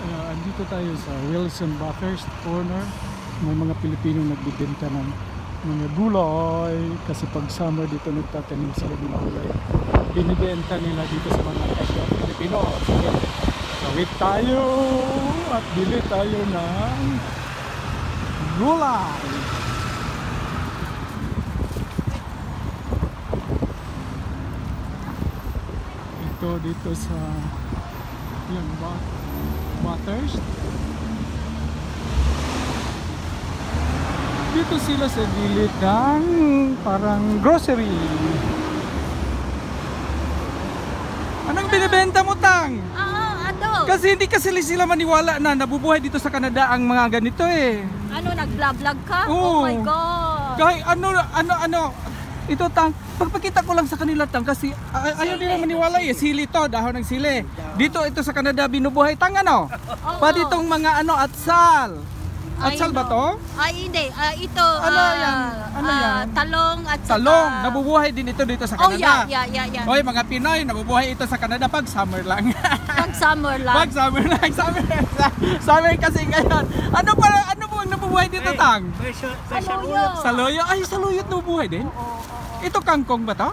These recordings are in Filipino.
Uh, andito tayo sa Wilson Bathurst Corner. May mga Pilipino nagbibenta ng mga gulay kasi pag summer dito nagtatanim sila ng gulay. Binibenta nila dito sa mga kapwa Pilipino. Tawid tayo at bili tayo ng gulay. Ito dito sa yun, Bath Bathurst. Dito sila sa gilid ng parang grocery. Anong binibenta mo, Tang? Oo, ato. Kasi hindi kasi sila maniwala na nabubuhay dito sa Canada ang mga ganito eh. Ano, nag-vlog ka? Oo. Oh my God. Kahit ano, ano, ano, ito tang, pagpakita ko lang sa kanila tang kasi ay- ayaw nila maniwala eh, sili to, dahon ng sili. Dito ito sa Canada binubuhay tang ano? Oo. Pati itong mga ano, atsal. Ay, Atsal ba no. to? Ay, hindi. Ah, ito, Ano ah, yan? Ano ah, yan? Talong at saka... Talong, nabubuhay din ito dito sa Oh, Canada. yeah, yeah, yeah, yeah. Hoy, mga Pinoy, nabubuhay ito sa Canada pag summer lang. Pag summer lang. pag summer lang, summer, summer kasi ngayon. Ano pa, ano po ang nabubuhay dito, Tang? Saluyot. Sa loyo? Ay, sa loyot nabubuhay din? Oo, oo, oo. Ito kangkong ba to?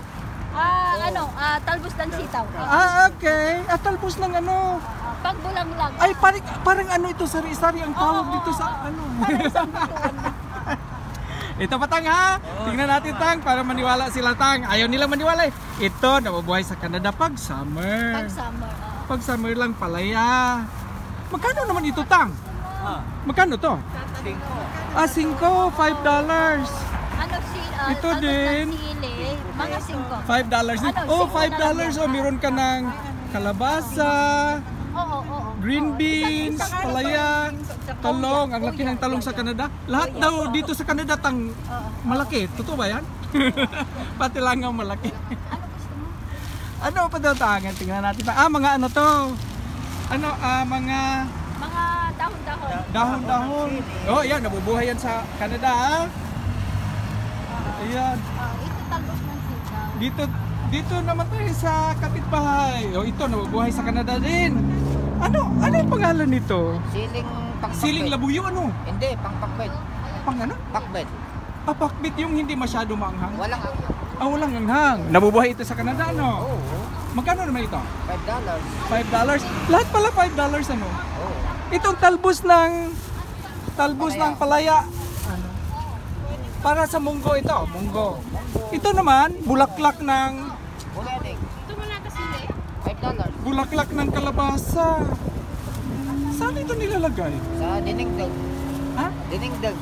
Ah, ano, ah, talbos ng sitaw. Ah, okay. At talbos ng ano. Pag bulang lang. Ay, parang, parang ano ito, sari-sari ang tawag Oo, dito oo, sa ano. Para isang bituan ito pa tang ha. Tingnan natin tang para maniwala sila tang. Ayaw nila maniwala eh. Ito, nabubuhay sa Canada pag summer. Pag summer. oo. Pag summer lang palaya. Magkano naman ito tang? Magkano to? Ah, 5, 5 dollars. Ano ah, Ito talbos din. ng sili, mga singko. 5 dollars din. Ano, Oh, singko 5 na lang dollars. yan. Oh, meron ka ng kalabasa, Oo, oo, oo. green beans, palaya, talong. Ang laki ng talong sa Canada. Lahat daw dito sa Canada tang malaki. Totoo ba yan? Pati lang ang malaki. Ano ano pa daw tangan? Tingnan natin. pa. Ah, mga ano to? Ano, ah, mga Mga dahon-dahon. dahon-dahon. Oh, yan. Nabubuhay yan sa Canada, ah. Ayan. Ah, ito talbos ng sitaw. Dito, dito naman tayo sa kapitbahay. Oh, ito, nabubuhay sa Canada din. Ano, ano ang pangalan nito? Siling pangpakbet. Siling labuyo, ano? Hindi, pangpakbet. Pang ano? Pakbet. Papakbit yung hindi masyado maanghang. Walang ang... Ah, walang anghang. Nabubuhay ito sa Canada, ano? Oo. Magkano naman ito? 5 dollars. 5 dollars. Lahat pala 5 dollars, ano? Oo. Itong talbos ng talbos Palaya. ng palaya. Para sa munggo ito, munggo. Ito naman bulaklak ng. Ito mo na kasi eh. 5 dollars. bulaklak ng kalabasa. Saan ito nilalagay? Sa dinigdag. Ha? Dinigdag.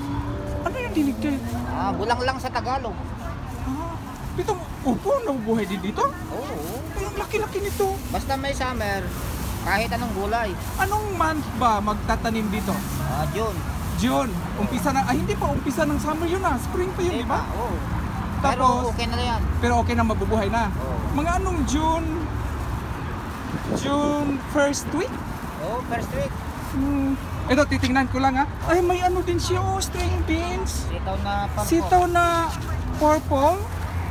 Ano yung dinigday? Ah, bulang lang sa Tagalog. Ah, itong upo nabubuhay din dito? Oo. Ay, ang laki-laki nito. Basta may summer, kahit anong gulay. Anong month ba magtatanim dito? Ah, June. June. Umpisa na, ay hindi pa, umpisa ng summer yun ah. Spring pa yun, di ba? Oo. Pero Tapos, okay na yan. pero okay na mabubuhay na. Oo. Mga anong June, June first week? Oo, first week. Hmm. Ito, titingnan ko lang ha. Ay, may ano din siya, oh, string beans. Sitaw na pangko. Sitaw na purple.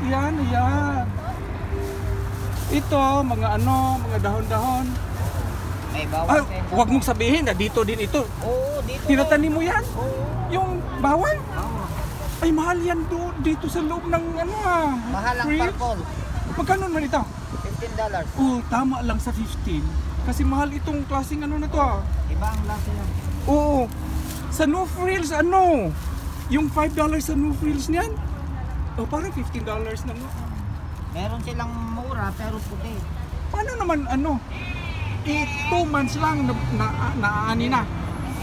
Yan, yan. Ito, mga ano, mga dahon-dahon. May Ay, bawang din. huwag mong sabihin na dito din ito. Oo, dito. Tinatanim mo yan? Oo. Yung bawang? Oo. Ay, mahal yan do, dito sa loob ng ano ah. Mahal ang purple. Magkano naman ito? 15 dollars. Oh, tama lang sa 15. Kasi mahal itong klaseng ano na to ah. Iba ang lasa yan. Oo. Sa No Frills, ano? Yung 5 dollars sa No Frills niyan? O parang 15 dollars na mo. Meron silang mura pero puti. Paano naman ano? Eh, 2 months lang na, na, naaani na.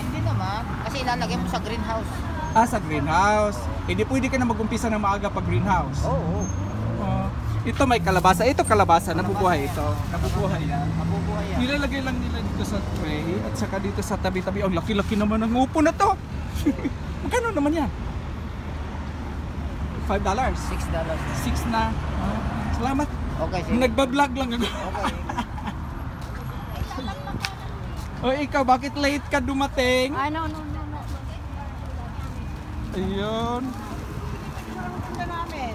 Hindi naman. Kasi ilalagay mo sa greenhouse. Ah, sa greenhouse. Eh di pwede ka na mag-umpisa ng maaga pag greenhouse. Oo. Oh, ito may kalabasa. Ito kalabasa. Nabubuhay ito. Nabubuhay yan. Mabubuhay yan. Nilalagay lang nila dito sa tray at saka dito sa tabi-tabi. Ang laki-laki naman ng upo na to. Magkano naman yan? 5 dollars. 6 dollars. 6 na. Ah, salamat. Okay, sige. Nagbablog lang ako. Okay. o ikaw, bakit late ka dumating? Ah, no, no, no, no. Ayun.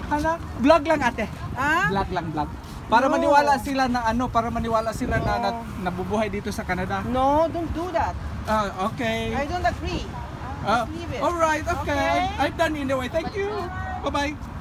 Hala, vlog lang ate. Ha? Vlog lang, vlog. Para No. maniwala sila na ano, para maniwala sila na, na No. nabubuhay dito sa Canada. No, don't do that. Ah, okay. I don't agree. Ah, leave it. all right, okay. Okay. I'm done anyway. Thank you. Bye-bye.